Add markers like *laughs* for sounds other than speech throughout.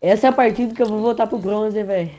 Essa é a partida que eu vou voltar pro bronze, velho.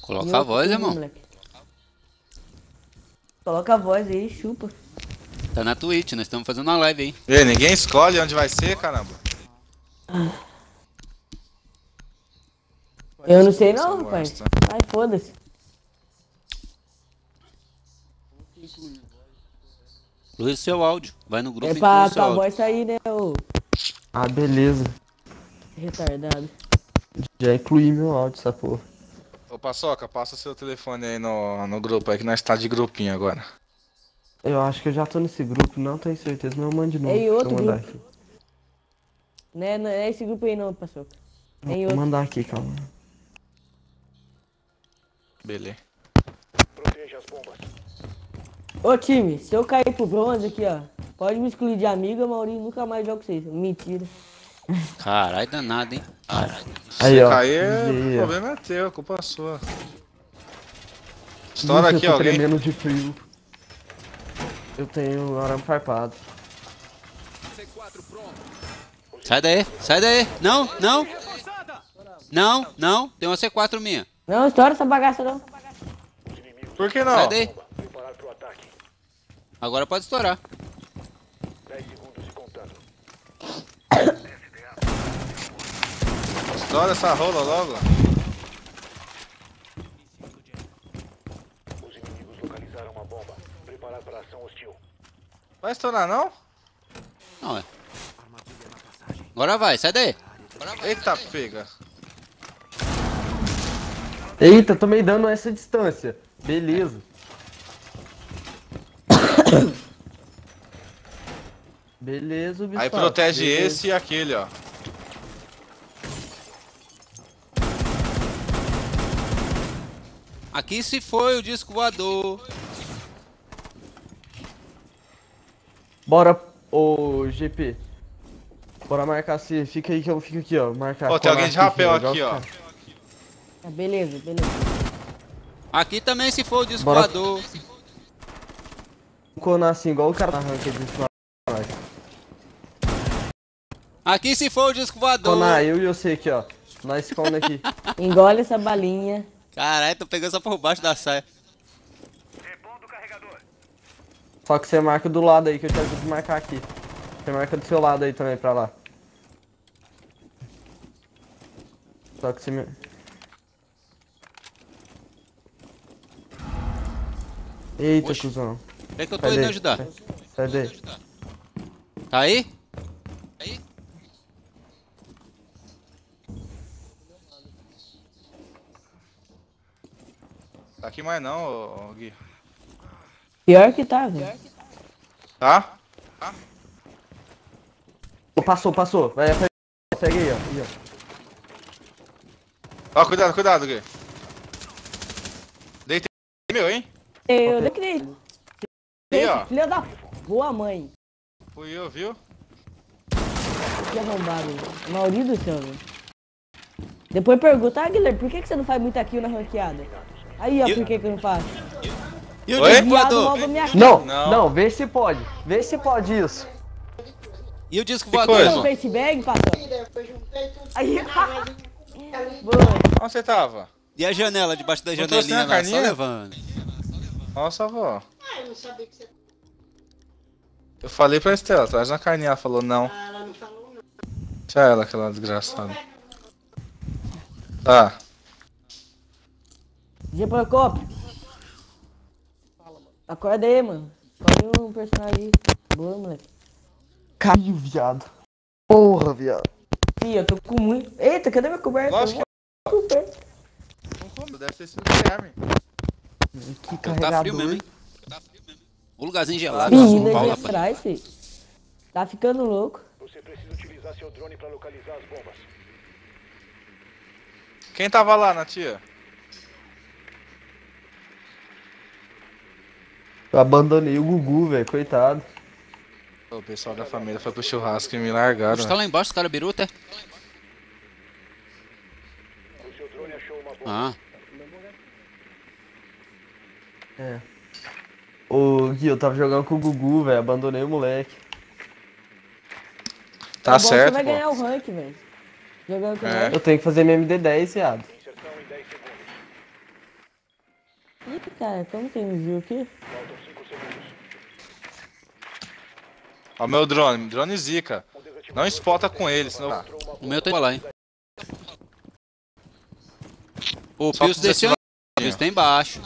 Coloca a voz, irmão. Moleque. Coloca a voz aí, chupa. Tá na Twitch, nós estamos fazendo uma live aí. E ninguém escolhe onde vai ser, caramba. Eu não sei não, rapaz. Ai, foda-se. Inclui seu áudio. Vai no grupo É e pra inclui seu tua áudio. voz sair, né, ô Ah, beleza. retardado. Já incluí meu áudio, essa porra. Ô, Paçoca, passa seu telefone aí no, no grupo aí que nós tá de grupinho agora. Eu acho que eu já tô nesse grupo, não tenho certeza, mas eu mando de novo. Deixa eu outro mandar grupo. aqui. Não é, não é esse grupo aí não, passou. Tem Vou outro. mandar aqui, calma. Beleza. Ô time, se eu cair pro bronze aqui, ó, pode me excluir de amigo, a Maurinho nunca mais joga com vocês. Mentira. Caralho, danado, hein? Aí, Se ó. cair, o problema é teu, culpa é sua. Estoura aqui, eu tô alguém. tremendo de frio. Eu tenho arame farpado. Sai daí, sai daí. Não, não. Não, não. Tem uma C4 minha. Não, estoura essa bagaça não. Por que Sai não? daí. Agora pode estourar. Estoura essa rola logo. Vai estourar não? Não, é. Agora vai, sai daí. Eita, pega. Eita, tomei dano essa distância. Beleza. Beleza, Ubisoft. Aí protege beleza. esse e aquele, ó. Aqui se foi o disco voador. Bora, ô GP. Bora marcar se. Fica aí que eu fico aqui, ó. Marcar. Ó, tem alguém de rapel joga aqui, ó. Ah, beleza, beleza. Aqui também se foi o disco Bora. voador. Conar assim, igual o cara na rank de nós. Aqui se foi o disco voador. Conar, eu e você aqui, ó. Nós esconde aqui. *laughs* Engole essa balinha. Caralho, tô pegando só por baixo da saia. Só que você marca do lado aí, que eu te ajudo a marcar aqui. Você marca do seu lado aí também, pra lá. Só que você me... Eita, Oxe. cuzão. Vem que eu tô Sai indo ajudar. Sai daí. Tá aí? Tá aqui mais não, Gui. Pior que tá, velho. Tá? Ô, Passou, passou. Vai. Segue aí, ó. Aí, ó. Ó, cuidado, cuidado, Gui. Deitei meu, hein? Eu não acredito. Aí, ó. Filha da boa mãe. Fui eu, viu? Que arrombado. Maurício do céu, velho. Depois pergunta, ah, Guilherme, por que, que você não faz muita kill na ranqueada? Aí, ó, Eu- por que, que eu não faço? E o Oi? disco Viado voador? rouba minha kill. Não, Não. não, vê se pode. Vê se pode isso. E o disco Que voador, coisa? Não, irmão? face bag, patrão. Aí, boa. *laughs* Onde você tava? E a janela, debaixo da Não janelinha lá, só levando. Nossa, avó. Eu falei pra Estela, traz na carninha. Ela falou não. Tinha ela, aquela desgraçada. Tá. G Procopio. Acorda aí, mano. Escolhe um personagem aí. Boa, moleque. Caiu, viado. Porra, viado. Ih, eu tô com muito. Eita, cadê minha coberta? Lógico Coberta. Não como, deve ter sido o Guilherme. Que Tá carregador. frio mesmo, hein? Tá frio mesmo. O lugarzinho gelado. São Paulo, de atrás, filho. Tá ficando louco. Você precisa utilizar seu drone para localizar as bombas. Quem tava lá na tia? Eu abandonei o Gugu, velho. Coitado. O pessoal da família foi pro churrasco e me largaram. Você tá lá embaixo, os caras biruta, é? O seu drone achou uma bomba. Ah, É. Ô, Gui, eu tava jogando com o Gugu, velho. Abandonei o moleque. Tá bom que certo, Você vai pô. ganhar o rank, velho. Jogando com É. Eu tenho que fazer minha MD10, viado. Inserção em 10 segundos. Ih, cara, como tem me viu aqui? Faltam 5 segundos. Ó, meu drone, drone zica. Não espota com ele, senão. O meu tá lá, hein? O Pius desceu. O Pius tá embaixo.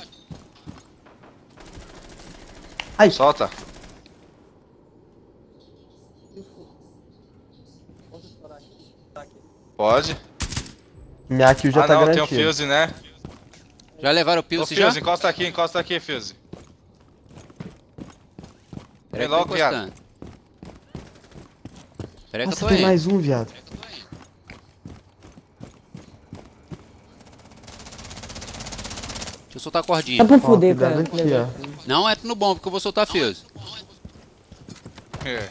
Solta. Pode. Minha kill já ah, tá não, tem um garantida. Fuse, né? Já levaram o Pius já? Fuse, encosta aqui, encosta aqui, Fuse. Vem logo, viado. Peraí que eu Nossa, tô tem indo. mais um, viado. Deixa eu soltar a cordinha. Só pra Ó, fuder, cara. aqui, ó. Não entra no bom, porque eu vou soltar Fuse. É.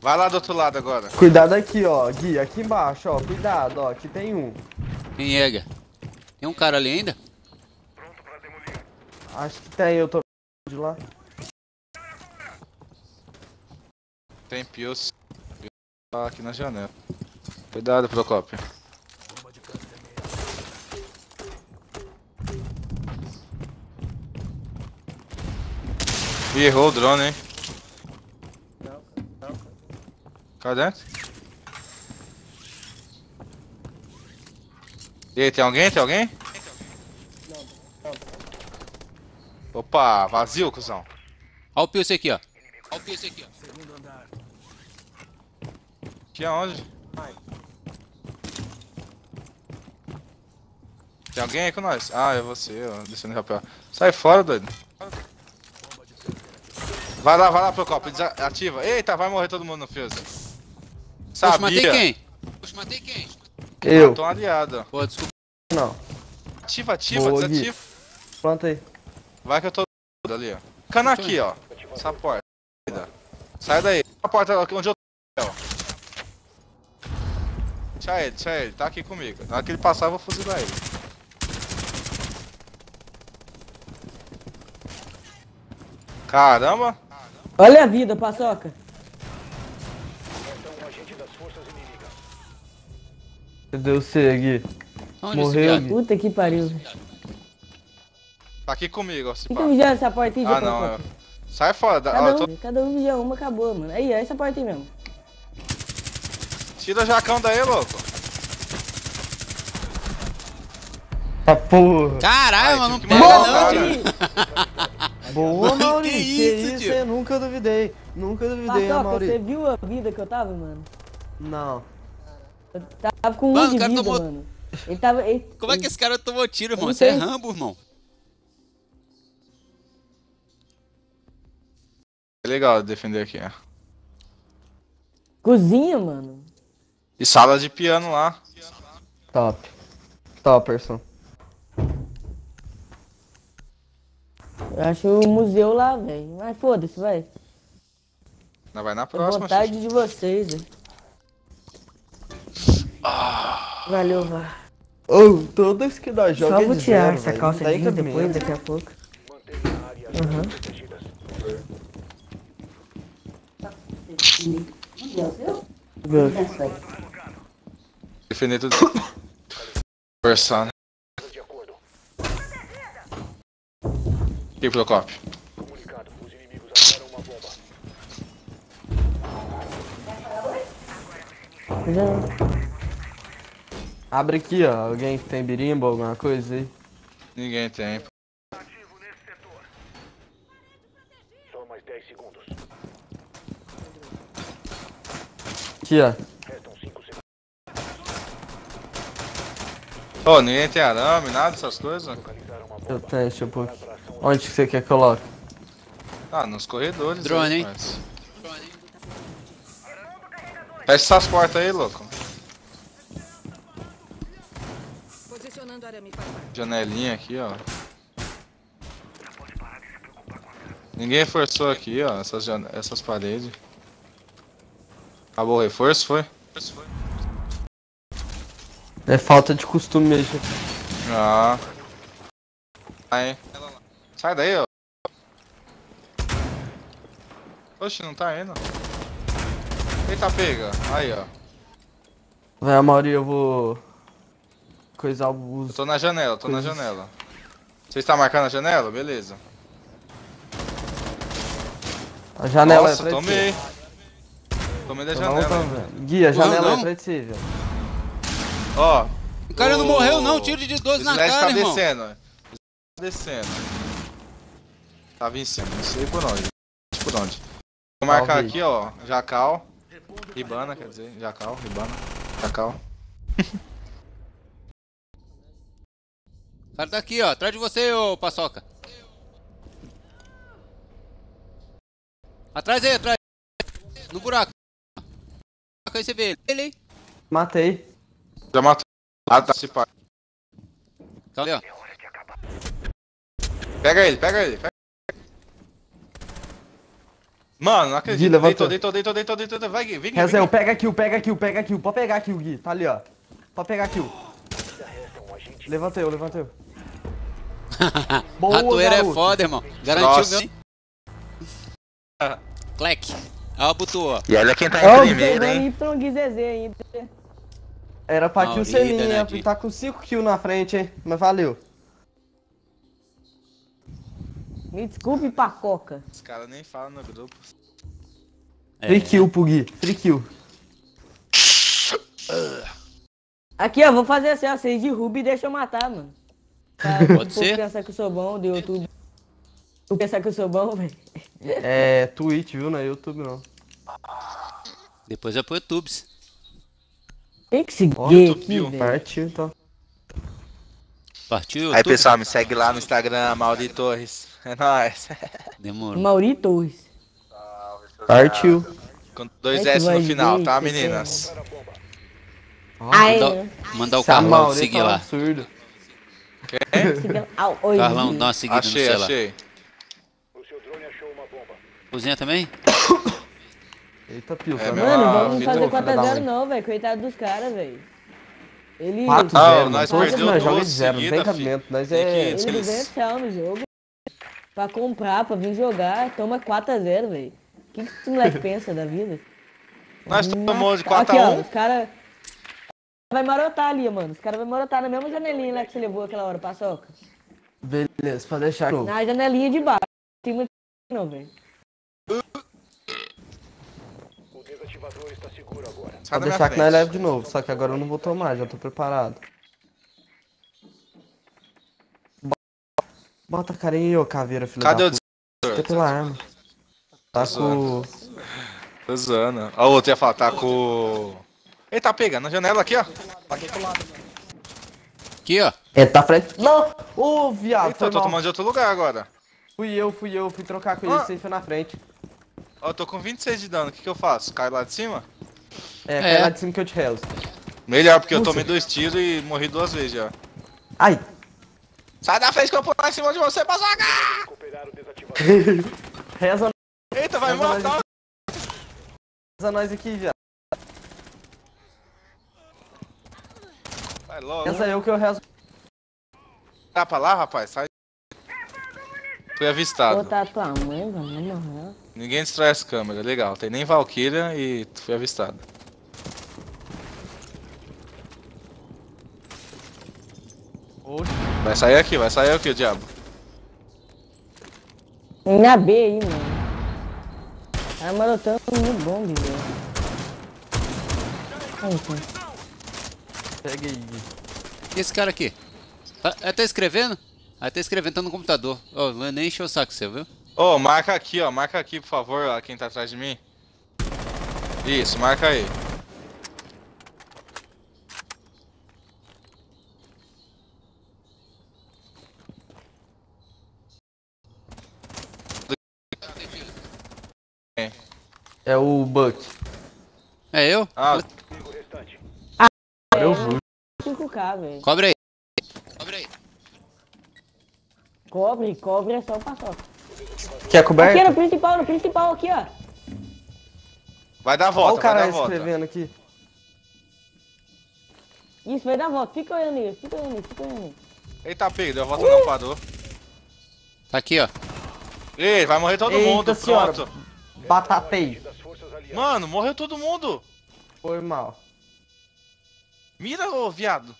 Vai lá do outro lado agora. Cuidado aqui, ó. Gui, aqui embaixo, ó. Cuidado, ó. Aqui tem um. Quem é? Tem um cara ali ainda? Acho que tem, eu tô de lá. Tem Pius. Tá aqui na janela. Cuidado, Procópio. Ih, errou o drone, hein? Dentro? E aí, tem alguém? Tem alguém? Opa, vazio, cuzão. Olha o Pius aqui, ó. Olha o Pius aqui, ó. Aqui aonde? Tem alguém aí com nós? Ah, é você, ó, descendo o rapel. Sai fora, doido. Vai lá, vai lá, Procopio, desa- ativa. Eita, vai morrer todo mundo no Fuse. Poxa, matei Sabia. quem? Poxa, matei quem? Eu. Matou um aliado. Pô, desculpa. Não. Ativa, ativa, Boa, Gui. desativa. Planta aí. Vai que eu tô ali, ó. Cana aqui, ó. Essa porta. Sai daí. A porta aqui onde eu tô. Deixa ele, deixa ele. Tá aqui comigo. Na hora que ele passar, eu vou fuzilar ele. Caramba. Olha a vida, paçoca. Então. Cadê você, Gui? Onde Morreu. Puta que pariu. Tá aqui comigo, ó. se Fica vigiando essa porta aí, Ah, não. paçoca. é- Sai fora. da- Cada eu tô- um, cada um vigia uma, acabou, mano. Aí, é essa porta aí mesmo. Tira o jacão daí, louco. Tá porra. Caralho, Ai, mano, não pega o não, cara. *laughs* Boa, Mauri. que Que, isso, isso, eu nunca duvidei. Nunca duvidei, Paçoca, Mauri? você viu a vida que eu tava, mano? Não. Eu tava com um Mano, o de cara vida, tomou- mano. Ele tava... Ele, Como é que esse cara tomou tiro, irmão? Isso é. Rambo, irmão. É legal defender aqui, ó. Cozinha, mano. E sala de piano lá. Top. Topperson. Eu acho o museu lá, velho. Mas foda-se, vai. Nós vai na É próxima, vontade de vocês, velho. Valeu, vá. Ô, todas que nós Só jogamos. vou é tirar essa velho. calça Não tem jeans depois, cabimento. daqui a pouco. Protegidas. Defender tudo. *coughs* Conversar, né? De acordo. E Procopio? Comunicado. Os inimigos armaram uma bomba. Já... Abre aqui, ó. Alguém que tem birimba, alguma coisa aí. Ninguém tem. Só mais 10 segundos. Aqui, ó. Restam 5 segundos. Ô, ninguém tem arame, nada dessas coisas? Eu tenho, deixa eu pôr aqui. Onde que você quer que coloque? Ah, nos corredores. Drone, aí, hein? mas- Fecha essas portas aí, louco. Posicionando arame farpado. Janelinha aqui, ó. Ninguém forçou aqui, ó, essas, jan- essas paredes. Acabou o reforço, foi? É falta de costume mesmo. Ah. Aí. Sai daí, ó. Oxe, não tá indo. Eita, pega. Aí, ó. Vai, a maioria eu vou. Coisar Eu os. tô na janela, tô na Coisas. janela. Você está marcando a janela? Beleza. A janela Nossa, é pra tomei. Tomei da. Não, janela. tá, hein? velho. Gui, a Não, janela não. é pra ti, velho. Ó. O cara não o- morreu não, tiro de 12 O na Slash cara, tá irmão. descendo. Tá descendo. Tava em cima, não sei por onde. Por onde. Vou marcar aqui, ó. Jacal. Ribana, quer dizer. Jacal, Ribana. Jacal. O cara tá aqui, ó, atrás de você, ô paçoca. Atrás aí, atrás. No buraco. Aí você vê ele. Ele aí. Matei. Já matou. Ah, tá. Se pá. Calma aí, ó. Pega ele, pega ele. Pega. Mano, não acredito. Gui, levantou. Deitou, deitou, deitou, deitou, deitou. Vai, Gui, vem, Gui. Rezel, vem, pega kill, pega kill, pega kill. Pode pegar kill, Gui. Tá ali, ó. Pode pegar kill. Levantei eu, levantei eu. *laughs* Boa, Ratoeira é garoto. foda, irmão. Garantiu Nossa. mesmo. Clec. Ó, botou, ó. E olha quem tá em primeiro, pegando hein? YGZZ ainda. Era pra kill ser minha, tá com 5 kills na frente, hein? Mas valeu. Me desculpe, Pacoca. Os caras nem falam no grupo. É. Free kill pro Gui, free kill. Aqui, ó, vou fazer assim, ó. Vocês derrubam e deixa eu matar, mano. Pra Pode o povo ser. pensar que eu sou bom do YouTube. Tu pensar que eu sou bom, velho. É Twitch, viu? Não é YouTube não. Depois é pro YouTube. Tem que seguir Ó, aqui, YouTube, velho. Partiu, então. Partiu Aí YouTube. pessoal, me segue lá no Instagram, Mauri Torres. É nóis. Demorou. Mauri Torres. Partiu. Com dois É S no final, ver, tá, que meninas? Ai, Mandar, mandar o Carlão Mauri seguir tá lá. absurdo. Au, oi, Carlão, dá uma seguida no Achei, celular. achei. O seu drone achou uma bomba. Cozinha também? *coughs* Eita, Pio. É, tá Mano, Ah, vamos fazer filho 4x0 não, velho. Coitado dos caras, velho. Ele. 4 Ah, 0 nós Todos perdeu nós jogamos 0, não tem cabimento. Nós é. que- Ele ganha tchau no jogo. Pra comprar, pra vir jogar, toma 4x0, velho. O que, que esse moleque pensa da vida? Nós tomamos de Aqui, ó, 4x1. os caras. Vai marotar ali, mano. Os caras vão marotar na mesma janelinha lá que você levou aquela hora, paçoca. Beleza, pra deixar. Na janelinha de baixo. Não tem muito não, velho. O desativador está seguro agora. Sai Pra da minha deixar que nós frente. leve de novo. Só que agora eu não vou tomar, já tô preparado. Bota a carinha aí, ô caveira, filho Cadê o da puta. Fica pela arma. Tá com... Tô zoando. Ó, o outro ia falar, tá com. Ele tá pegando na janela aqui, ó. Aqui, ó. É, tá frente. Não! Ô, viado, Eita, foi eu tô mal. tomando de outro lugar agora. Fui eu, fui eu, fui trocar com ele, Ah. você foi na frente. Ó, eu tô com 26 de dano, o que que eu faço? Caio lá de cima? É, É. cai lá de cima que eu te rezo. Melhor, porque eu tomei dois tiros e morri duas vezes já. Ai! Sai da frente que eu vou pular em cima de você pra jogar! *laughs* Reza, Eita, vai matar! reza nós aqui, viado. Vai logo. Reza eu que eu rezo. Tá pra lá, rapaz? Sai. Fui avistado. Botar tua mãe, mano. Ninguém destrói as câmeras, legal. Tem nem Valkyria e fui avistado. Oxe. Vai sair aqui, vai sair aqui, o diabo. Na B aí, mano. Tá marotando no bombe, velho. Aí, cara. Pega aí. E esse cara aqui? Tá, é, tá escrevendo? Ah, tá escrevendo, tá no computador. Ó, oh, nem encheu o saco seu, viu? Ô, marca aqui, ó. Marca aqui, por favor, ó, quem tá atrás de mim. Isso, marca aí. É o Buck. É eu? Ah. Eu vou. 5k, velho. Cobre aí. Cobre aí. Cobre, cobre é só o paçoca. Quer Aqui coberta? no principal, no principal, aqui, ó. vai dar a Olha o volta, vai cara dar a volta. escrevendo aqui. Isso, vai dar volta. Fica olhando aí, fica olhando aí, fica olhando aí. Eita, pega, deu a volta não, parou. Tá aqui, ó. Ei, vai morrer todo Eita mundo, senhora. pronto. Batatei. Mano, morreu todo mundo. Foi mal. Mira, ô viado.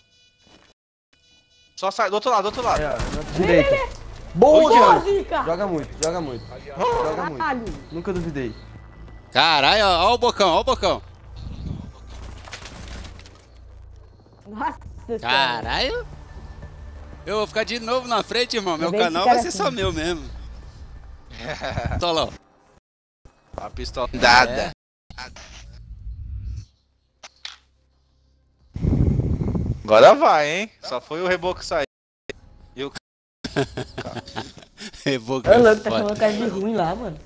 Só sai do outro lado, do outro lado. Na direita. Boa. Zica! Joga muito, joga muito. Joga muito. Caralho! Nunca duvidei. Caralho, ó, ó o bocão, ó o bocão. Nossa senhora. Caralho. Eu vou ficar de novo na frente, irmão. Meu canal vai ser é só assim. meu mesmo. *laughs* Tolão. A pistola dada. Agora vai, hein? Só foi o reboco sair. O Ô, louco, tá chamando cara de ruim lá, mano.